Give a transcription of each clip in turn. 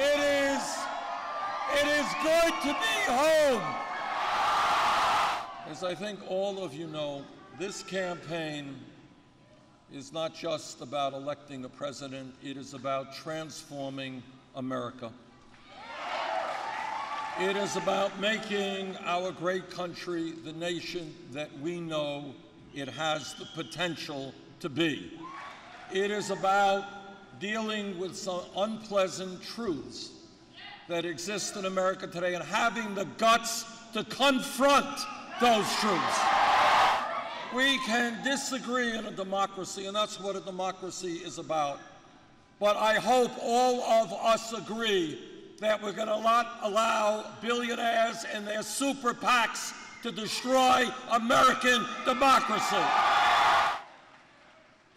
It is, it is good to be home. As I think all of you know, this campaign is not just about electing a president, it is about transforming America. It is about making our great country the nation that we know it has the potential to be. It is about dealing with some unpleasant truths that exist in America today and having the guts to confront those truths. We can disagree in a democracy, and that's what a democracy is about. But I hope all of us agree that we're going to not allow billionaires and their super PACs to destroy American democracy.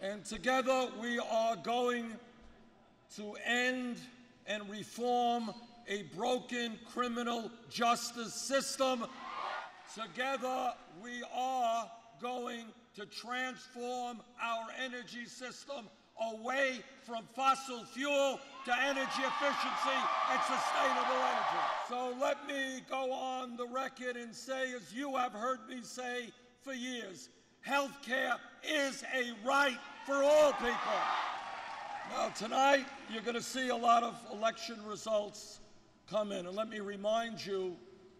And together we are going to end and reform a broken criminal justice system. Together we are going to transform our energy system away from fossil fuel to energy efficiency and sustainable energy. So let me go on the record and say, as you have heard me say for years, health care is a right for all people. Now, tonight, you're going to see a lot of election results come in. And let me remind you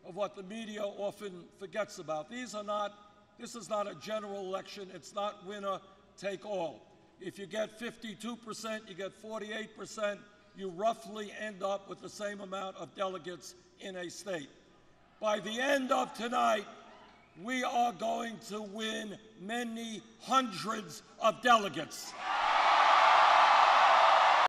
of what the media often forgets about. These are not, this is not a general election. It's not winner take all. If you get 52%, you get 48%, you roughly end up with the same amount of delegates in a state. By the end of tonight, we are going to win many hundreds of delegates.